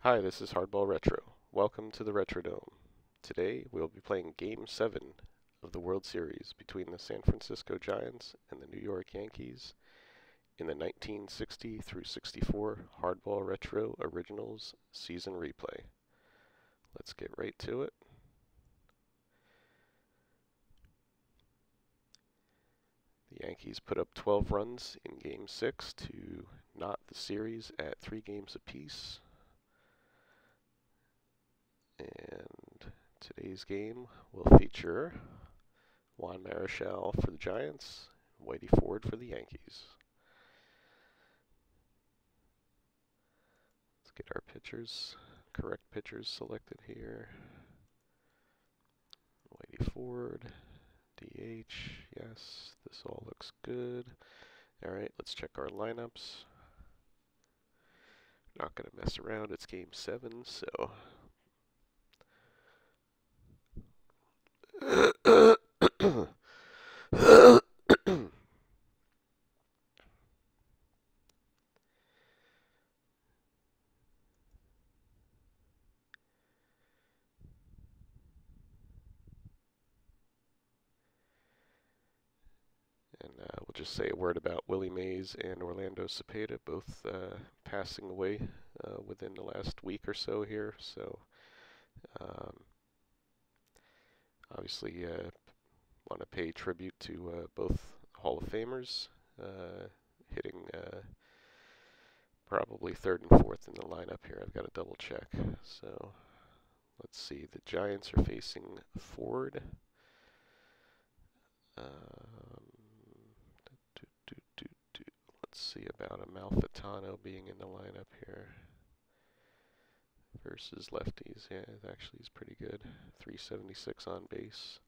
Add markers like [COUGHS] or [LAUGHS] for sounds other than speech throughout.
Hi, this is Hardball Retro. Welcome to the Retrodome. Today we'll be playing Game 7 of the World Series between the San Francisco Giants and the New York Yankees in the 1960 through 64 Hardball Retro Originals Season Replay. Let's get right to it. The Yankees put up 12 runs in Game 6 to knot the series at three games apiece. And today's game will feature Juan Marichal for the Giants, Whitey Ford for the Yankees. Let's get our pitchers, correct pitchers selected here. Whitey Ford, DH, yes, this all looks good. All right, let's check our lineups. Not going to mess around, it's game seven, so And uh, we'll just say a word about Willie Mays and Orlando Cepeda, both uh, passing away uh, within the last week or so here. So, um, obviously, uh, want to pay tribute to uh, both Hall of Famers, uh, hitting probably third and fourth in the lineup here. I've got to double check. So, let's see. The Giants are facing Ford. Um, Let's see about Amalfitano being in the lineup here versus lefties. Yeah, actually he's pretty good. 376 on base.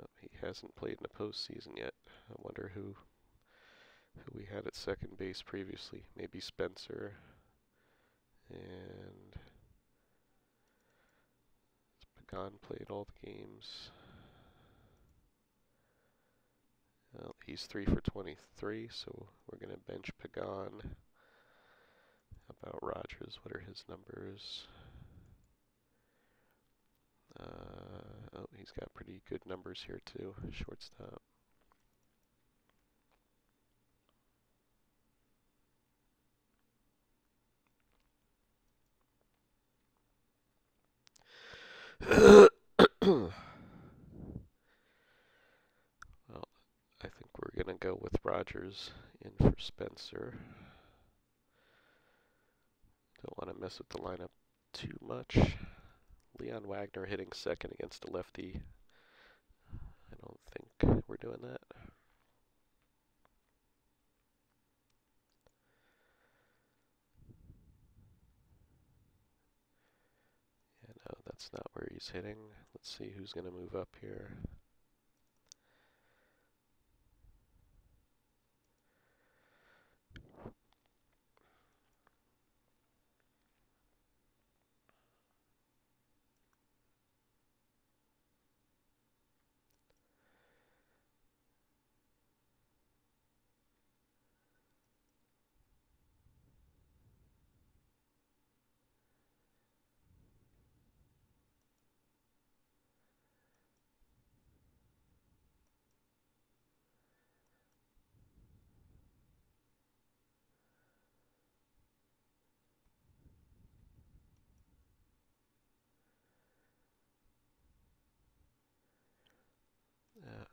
Oh, he hasn't played in the postseason yet. I wonder who who we had at second base previously. Maybe Spencer and Pagan played all the games. Well, he's 3 for 23, so we're going to bench Pagan. How about Rogers? What are his numbers? Uh, oh, he's got pretty good numbers here too, shortstop. well, I think we're going to go with Rogers in for Spencer. Don't want to mess with the lineup too much. Leon Wagner hitting second against a lefty. I don't think we're doing that. Yeah, no, that's not where he's hitting. Let's see who's going to move up here.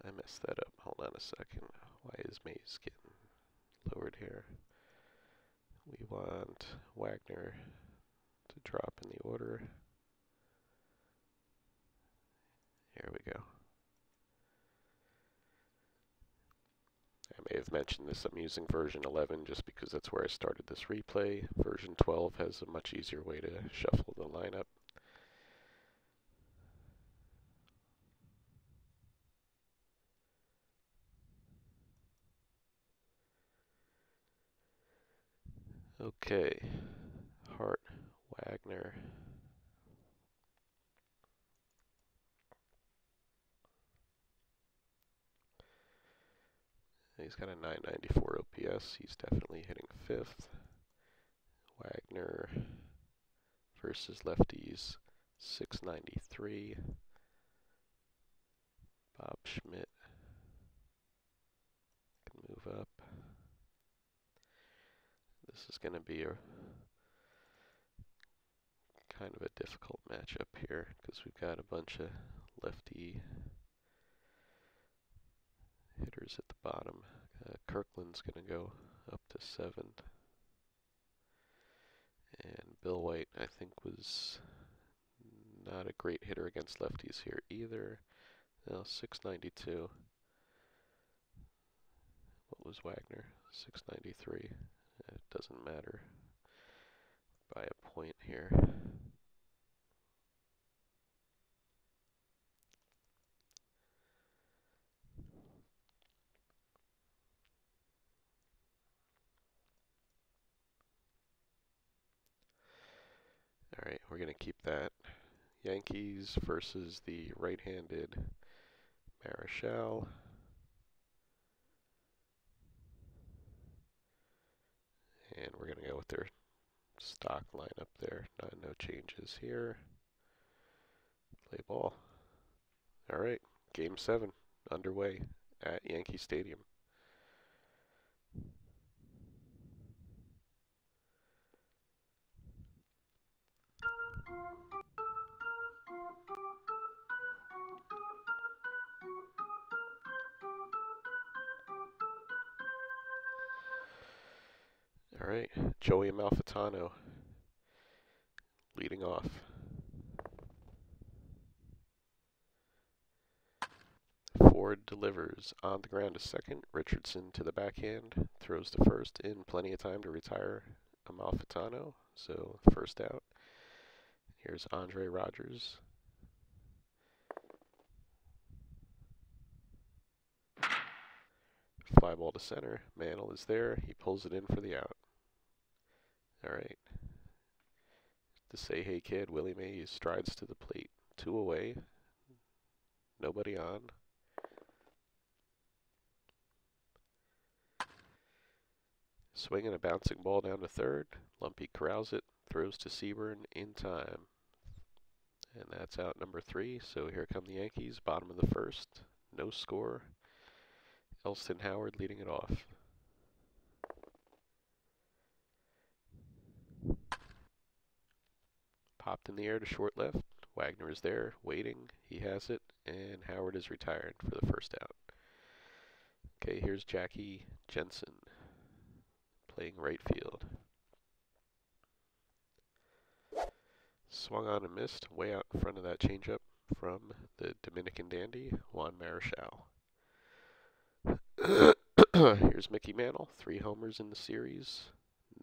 I messed that up. Hold on a second. Why is Mays getting lowered here? We want Wagner to drop in the order. Here we go. I may have mentioned this, I'm using version 11 just because that's where I started this replay. Version 12 has a much easier way to shuffle the lineup. Okay, Hart, Wagner. he's got a 994 OPS. He's definitely hitting fifth. Wagner versus lefties, 693. Bob Schmidt can move up. This is going to be a kind of a difficult matchup here because we've got a bunch of lefty hitters at the bottom. Uh, Kirkland's going to go up to seventh. And Bill White, I think, was not a great hitter against lefties here either. Now 692. What was Wagner? 693. It doesn't matter by a point here. All right, we're going to keep that. Yankees versus the right-handed Marichal. And we're going to go with their stock lineup there. Not, no changes here. Play ball. All right, game seven underway at Yankee Stadium. All right, Joey Amalfitano leading off. Ford delivers on the ground to second. Richardson to the backhand, throws to first in plenty of time to retire Amalfitano. So first out. Here's Andre Rogers. Fly ball to center. Mantle is there. He pulls it in for the out. All right. To say hey kid, Willie Mays strides to the plate. Two away. Nobody on. Swinging a bouncing ball down to third. Lumpe corrals it, throws to Siebern in time. And that's out number three. So here come the Yankees, bottom of the first. No score. Elston Howard leading it off. Popped in the air to short left. Wagner is there, waiting. He has it, and Howard is retired for the first out. Okay, here's Jackie Jensen playing right field. Swung on and missed, way out in front of that changeup from the Dominican dandy, Juan Marichal. [COUGHS] Here's Mickey Mantle, three homers in the series,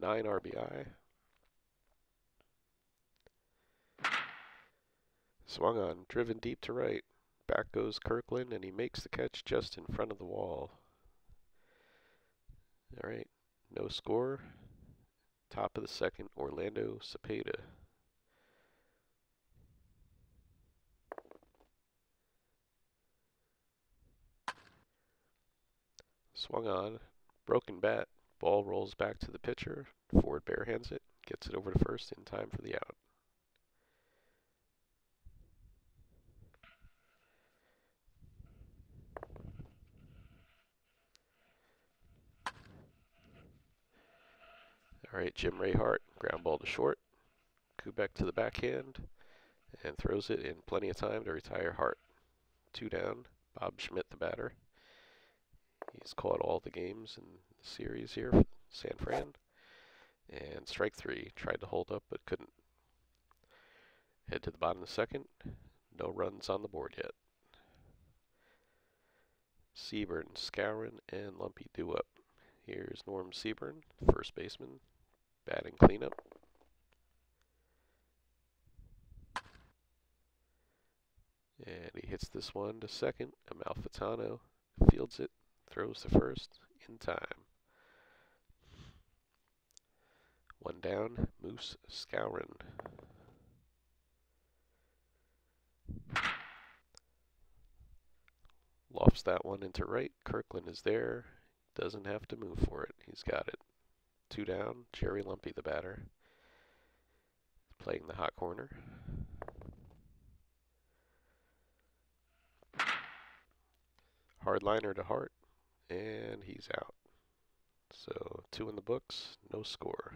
nine RBI. Swung on, driven deep to right. Back goes Kirkland, and he makes the catch just in front of the wall. All right, no score. Top of the second, Orlando Cepeda. Swung on, broken bat. Ball rolls back to the pitcher. Ford barehands it, gets it over to first in time for the out. All right, Jim Ray Hart, ground ball to short. Kubek to the backhand and throws it in plenty of time to retire Hart. Two down, Bob Schmidt the batter. He's caught all the games in the series here for San Fran. And strike three, tried to hold up but couldn't. Head to the bottom of the second, no runs on the board yet. Siebern, Skowron, and Lumpe due up. Here's Norm Siebern, first baseman, batting cleanup. And he hits this one to second. Amalfitano fields it, throws the first in time. One down, Moose Skowron. Lofts that one into right. Kirkland is there. doesn't have to move for it. He's got it. Two down, Jerry Lumpe, the batter. Playing the hot corner. Hardliner to Hart, and he's out. So two in the books, no score.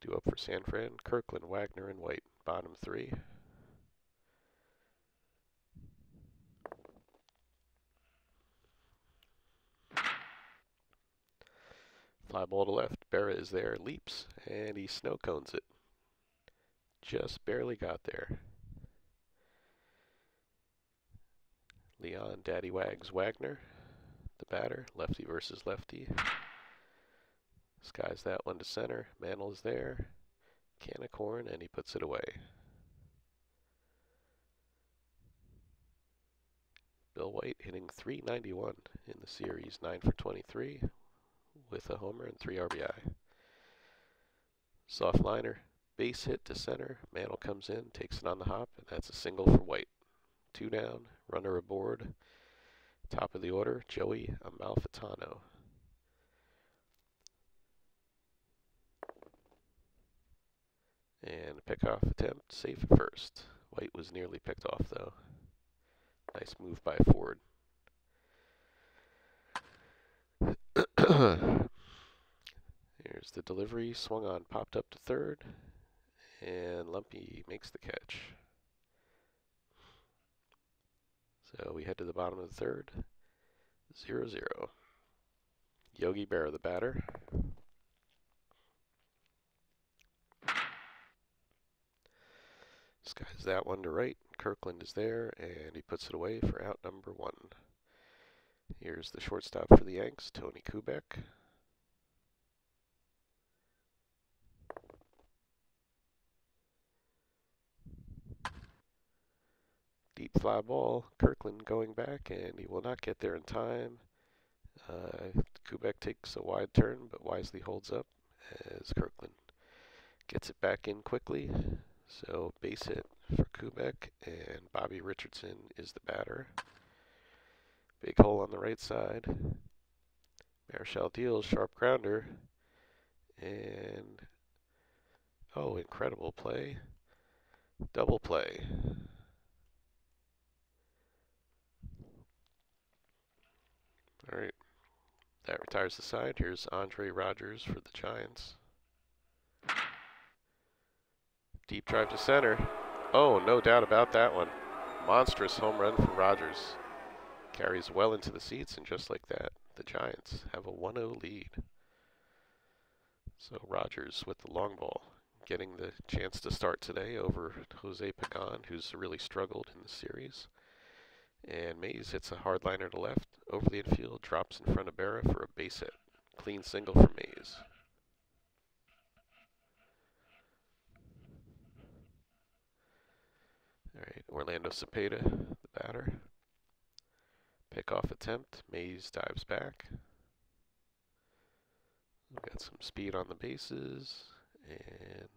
Due up for San Fran, Kirkland, Wagner, and White. Bottom three. Fly ball to left. Berra is there, leaps, and he snow cones it. Just barely got there. Leon Daddy Wags Wagner, the batter, lefty versus lefty. Skies that one to center. Mantle is there. Can of corn, and he puts it away. Bill White hitting 391 in the series, 9 for 23 with a homer and 3 RBI. Soft liner, base hit to center. Mantle comes in, takes it on the hop, and that's a single for White. Two down, runner aboard. Top of the order, Joey Amalfitano. And pickoff attempt, safe at first. White was nearly picked off though. Nice move by Ford. [COUGHS] Here's the delivery, swung on, popped up to third, and Lumpe makes the catch. So we head to the bottom of the third. 0 0. Yogi Berra, the batter. Skies that one to right. Kirkland is there, and he puts it away for out number one. Here's the shortstop for the Yanks, Tony Kubek. deep fly ball. Kirkland going back, and he will not get there in time. Uh, Kubek takes a wide turn, but wisely holds up as Kirkland gets it back in quickly. So base hit for Kubek, and Bobby Richardson is the batter. Big hole on the right side. Marichal deals, sharp grounder, and oh, incredible play. Double play. All right. That retires the side. Here's Andre Rogers for the Giants. Deep drive to center. Oh, no doubt about that one. Monstrous home run for Rogers. Carries well into the seats, and just like that, the Giants have a 1-0 lead. So Rogers with the long ball, getting the chance to start today over Jose Pagan, who's really struggled in the series. And Mays hits a hard liner to left, over the infield, drops in front of Berra for a base hit. Clean single for Mays. All right, Orlando Cepeda, the batter. Pickoff attempt. Mays dives back. We've got some speed on the bases, and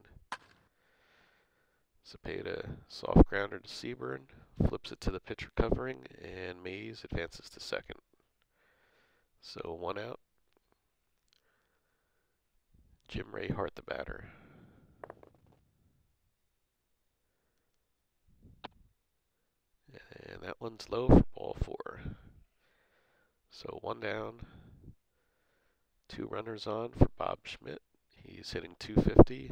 Cepeda soft grounder to Siebern, flips it to the pitcher covering, and Mays advances to second. So one out. Jim Ray Hart, the batter. And that one's low for ball four. So one down, two runners on for Bob Schmidt. He's hitting 250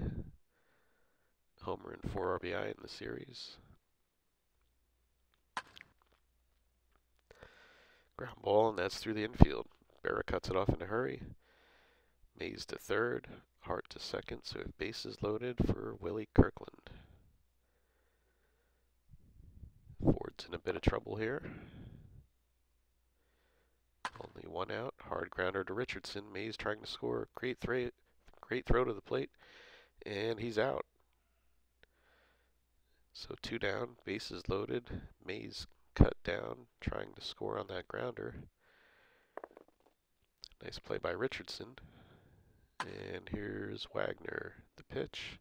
homer and 4 RBI in the series. Ground ball, and that's through the infield. Berra cuts it off in a hurry. Mays to third, Hart to second, so we have bases loaded for Willie Kirkland. Ford's in a bit of trouble here. Only one out. Hard grounder to Richardson. Mays trying to score. Great, great throw to the plate. And he's out. So two down, bases loaded. Mays cut down, trying to score on that grounder. Nice play by Richardson. And here's Wagner, the pitch.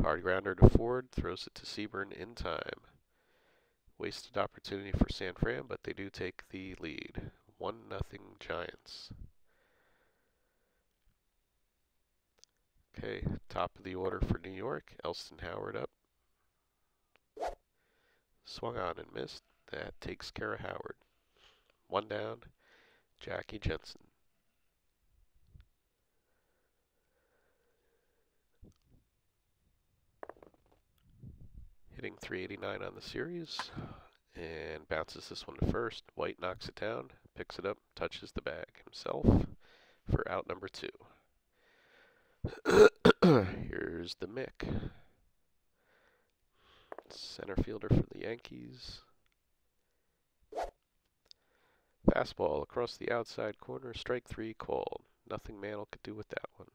Hard grounder to Ford, throws it to Siebern in time. Wasted opportunity for San Fran, but they do take the lead. 1 nothing Giants. Okay, top of the order for New York. Elston Howard up. Swung on and missed. That takes care of Howard. One down, Jackie Jensen. Hitting 389 on the series and bounces this one to first. White knocks it down, picks it up, touches the bag himself for out number two. [COUGHS] Here's the Mick. Center fielder for the Yankees. Fastball across the outside corner, strike three called. Nothing Mantle could do with that one.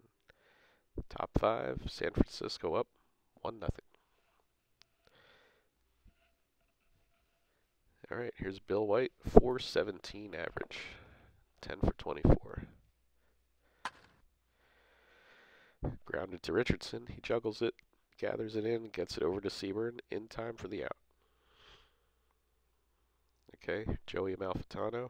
Top five, San Francisco up, one nothing. All right, here's Bill White, 417 average, 10 for 24. Grounded to Richardson, he juggles it, gathers it in, gets it over to Siebern in time for the out. Okay, Joey Amalfitano.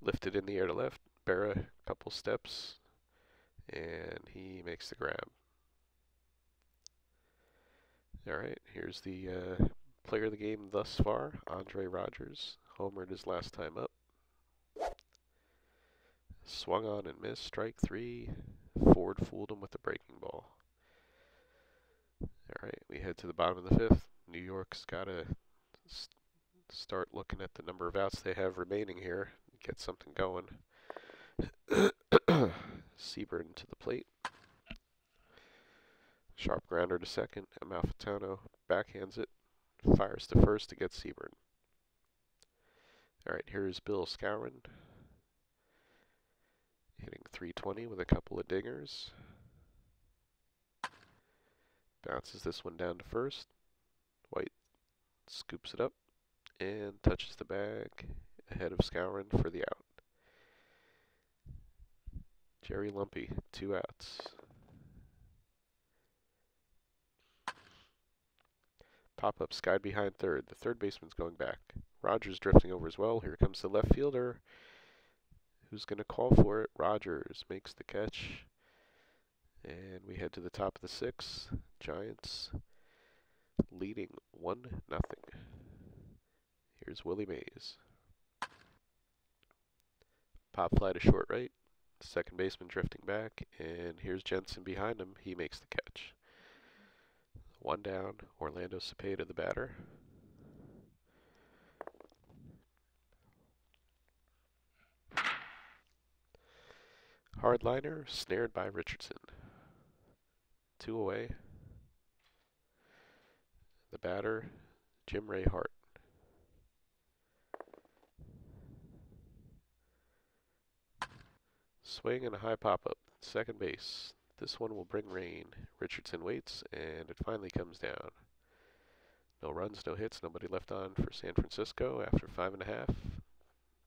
Lifted in the air to left, Berra, couple steps, and he makes the grab. All right, here's the uh, player of the game thus far, Andre Rogers. Homered his last time up. Swung on and missed, strike three. Ford fooled him with the breaking ball. All right, we head to the bottom of the fifth. New York's got to st start looking at the number of outs they have remaining here, get something going. [COUGHS] Siebern to the plate. Sharp grounder to second. Amalfitano backhands it. Fires to first to get Siebern. Alright, here's Bill Skowron. Hitting 320 with a couple of dingers. Bounces this one down to first. White scoops it up and touches the bag ahead of Skowron for the out. Jerry Lumpe, two outs. Pop up skied behind third. The third baseman's going back. Rogers drifting over as well. Here comes the left fielder. Who's going to call for it? Rogers makes the catch. And we head to the top of the six. Giants leading 1 nothing. Here's Willie Mays. Pop fly to short right. Second baseman drifting back, and here's Jensen behind him. He makes the catch. One down, Orlando Cepeda, the batter. Hardliner, snared by Richardson. Two away. The batter, Jim Ray Hart. Swing and a high pop-up. Second base. This one will bring rain. Richardson waits, and it finally comes down. No runs, no hits, nobody left on for San Francisco after five and a half.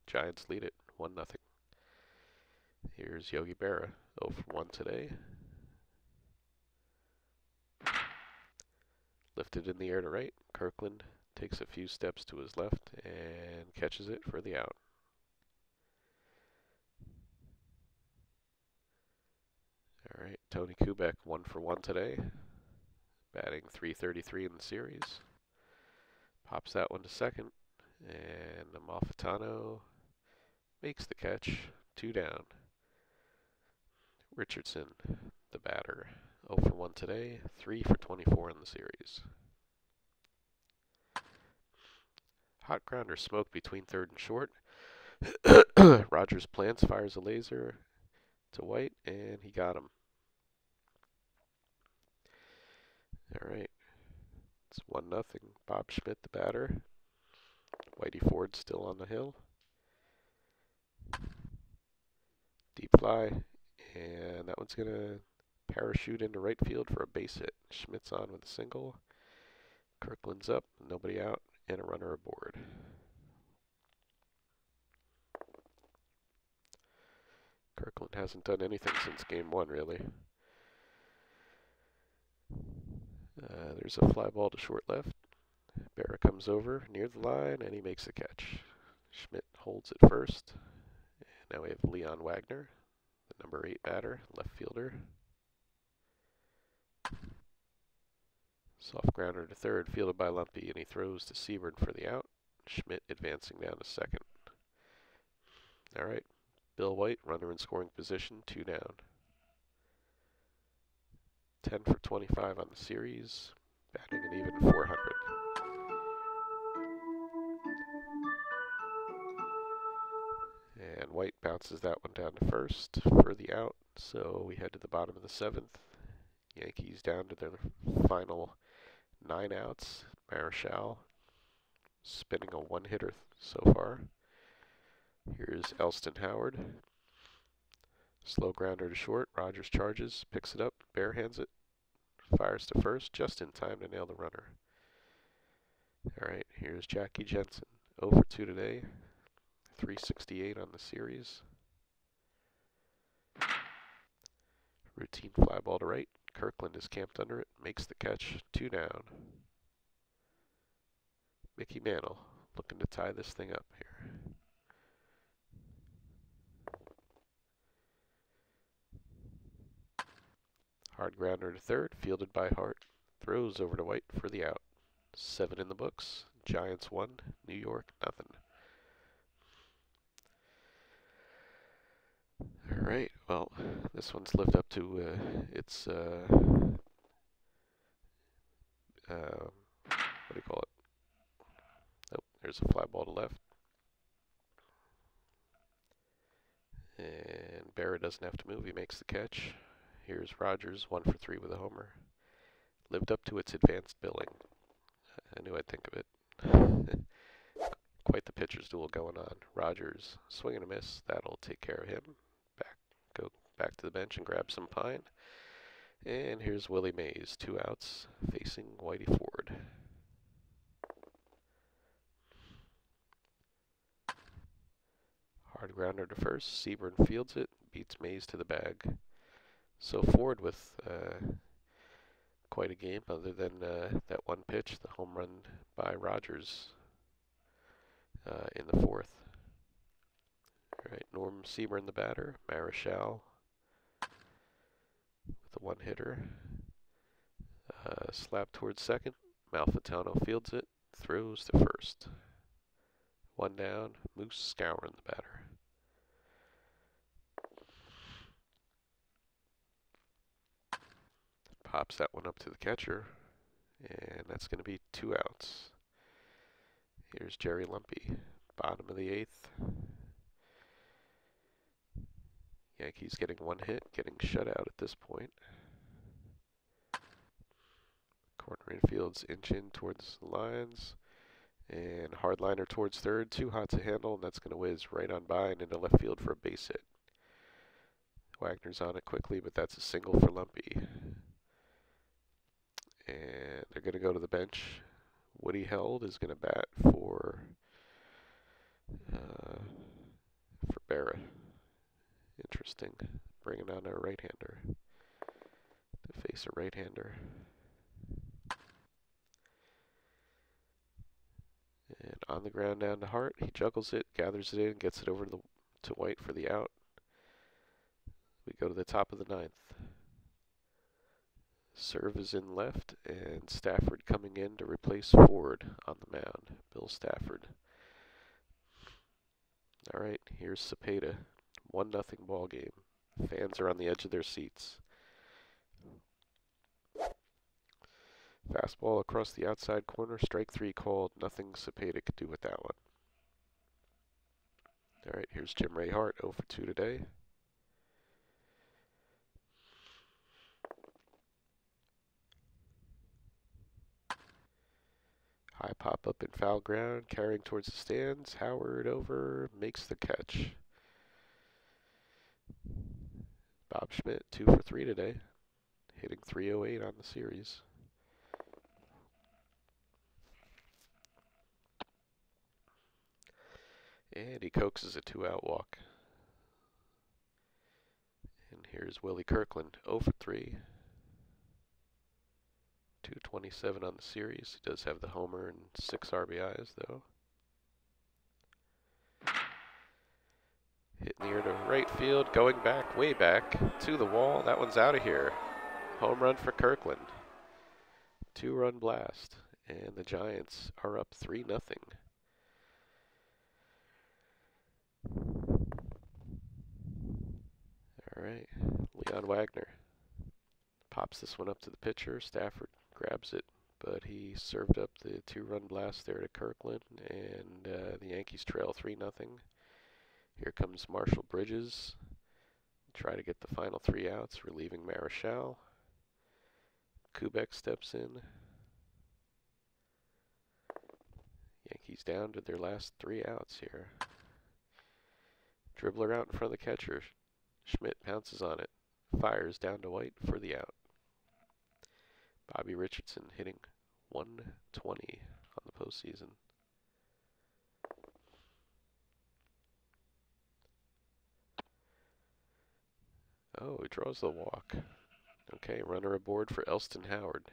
Giants lead it, one nothing. Here's Yogi Berra, 0 for 1 today. Lifted in the air to right. Kirkland takes a few steps to his left and catches it for the out. All right, Tony Kubek one for one today, batting 333 in the series. Pops that one to second, and Amalfitano makes the catch, two down. Richardson, the batter, 0 for 1 today, 3 for 24 in the series. Hot grounder smoke between third and short. [COUGHS] Rogers plants, fires a laser to White, and he got him. All right. It's 1 nothing. Bob Schmidt, the batter. Whitey Ford still on the hill. Deep fly. And that one's going to parachute into right field for a base hit. Schmidt's on with a single. Kirkland's up, nobody out, and a runner aboard. Kirkland hasn't done anything since game one, really. Uh, there's a fly ball to short left. Berra comes over near the line and he makes a catch. Schmidt holds it first. And now we have Leon Wagner, the number eight batter, left fielder. Soft grounder to third, fielded by Lumpe, and he throws to Siebern for the out. Schmidt advancing down to second. All right, Bill White, runner in scoring position, two down. 10 for 25 on the series, batting an even 400. And White bounces that one down to first for the out, so we head to the bottom of the seventh. Yankees down to their final nine outs. Marichal spinning a one hitter so far. Here's Elston Howard. Slow grounder to short. Rogers charges, picks it up, barehands it, fires to first, just in time to nail the runner. All right, here's Jackie Jensen. 0 for 2 today. 368 on the series. Routine fly ball to right. Kirkland is camped under it, makes the catch, two down. Mickey Mantle looking to tie this thing up here. Hard grounder to third, fielded by Hart. Throws over to White for the out. Seven in the books. Giants one, New York nothing. All right. Well, this one's lived up to uh, its uh, uh, what do you call it? Oh, there's a fly ball to left. And Berra doesn't have to move. He makes the catch. Here's Rogers, one for three with a homer. Lived up to its advanced billing. I knew I'd think of it. [LAUGHS] Quite the pitcher's duel going on. Rogers, swing and a miss. That'll take care of him Back, go back to the bench and grab some pine. And here's Willie Mays, two outs, facing Whitey Ford. Hard grounder to first. Siebern fields it, beats Mays to the bag. So Ford with uh, quite a game, other than uh, that one pitch, the home run by Rogers uh, in the fourth. All right, Norm Siebern the batter, Marichal with the one hitter. Uh, slap towards second, Malfitano fields it, throws to first. One down, Moose Skowron the batter. Pops that one up to the catcher, and that's going to be two outs. Here's Jerry Lumpe, bottom of the eighth. Yankees getting one hit, getting shut out at this point. Corner infield's inch in towards the lines. And hardliner towards third, too hot to handle, and that's going to whiz right on by and into left field for a base hit. Wagner's on it quickly, but that's a single for Lumpe. And they're going to go to the bench. Woody Held is going to bat for uh, for Barrett. Interesting. Bringing on a right-hander to face a right-hander. And on the ground down to Hart, he juggles it, gathers it in, gets it over to, the, to White for the out. We go to the top of the ninth. Serve is in left, and Stafford coming in to replace Ford on the mound. Bill Stafford. All right, here's Cepeda. One nothing ball game. Fans are on the edge of their seats. Fastball across the outside corner, strike three called. Nothing Cepeda could do with that one. All right, here's Jim Ray Hart, 0 for 2 today. High pop up in foul ground, carrying towards the stands. Howard over, makes the catch. Bob Schmidt, two for three today, hitting 308 on the series. And he coaxes a two out walk. And here's Willie Kirkland, 0 for 3. 227 on the series. He does have the homer and six RBIs, though. Hit near to right field, going back, way back to the wall. That one's out of here. Home run for Kirkland. Two run blast. And the Giants are up 3 nothing. All right, Leon Wagner pops this one up to the pitcher. Stafford grabs it, but he served up the two-run blast there to Kirkland, and uh, the Yankees trail 3 nothing. Here comes Marshall Bridges. Try to get the final three outs, relieving Marichal. Kubek steps in. Yankees down to their last three outs here. Dribbler out in front of the catcher. Schmidt pounces on it. Fires down to White for the out. Bobby Richardson hitting 120 on the postseason. Oh, he draws the walk. Okay, runner aboard for Elston Howard.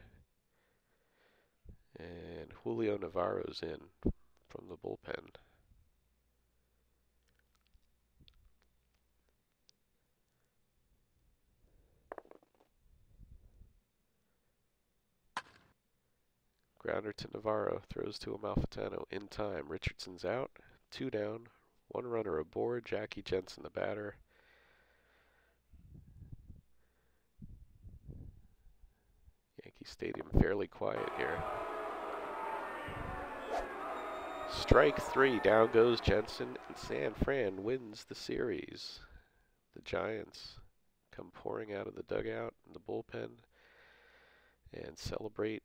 And Julio Navarro's in from the bullpen. Grounder to Navarro, throws to Amalfitano in time. Richardson's out, two down, one runner aboard. Jackie Jensen, the batter. Yankee Stadium fairly quiet here. Strike three, down goes Jensen, and San Fran wins the series. The Giants come pouring out of the dugout in the bullpen and celebrate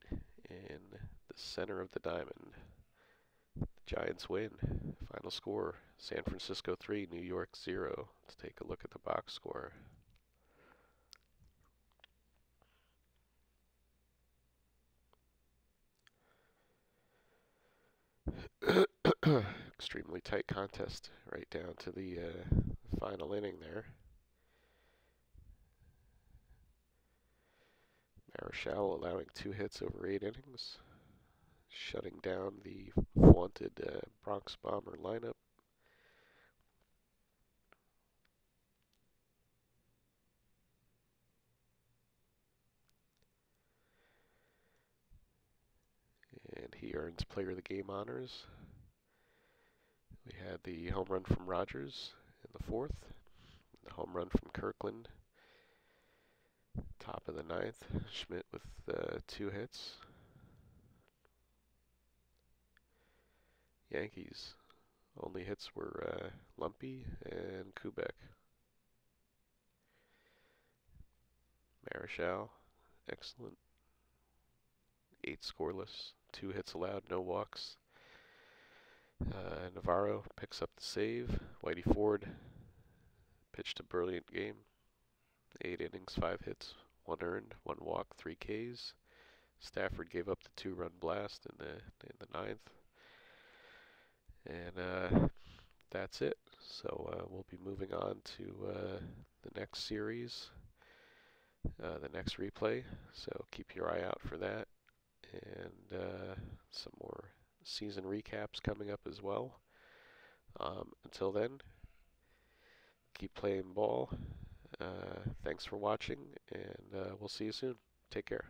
in center of the diamond. The Giants win. Final score San Francisco 3, New York 0. Let's take a look at the box score. [COUGHS] Extremely tight contest right down to the uh, final inning there. Marichal allowing two hits over eight innings, shutting down the vaunted uh, Bronx Bomber lineup. And he earns Player of the Game honors. We had the home run from Rogers in the fourth, the home run from Kirkland Top of the ninth, Schmidt with uh, two hits. Yankees, only hits were uh, Lumpe and Kubek. Marichal, excellent. Eight scoreless, two hits allowed, no walks. Uh, Navarro picks up the save. Whitey Ford pitched a brilliant game. Eight innings, five hits, one earned, one walk, three Ks. Stafford gave up the two-run blast in the in the ninth, and uh, that's it. So uh, we'll be moving on to uh, the next series, uh, the next replay. So keep your eye out for that, and some more season recaps coming up as well. Um, until then, keep playing ball. Uh, thanks for watching, and uh, we'll see you soon. Take care.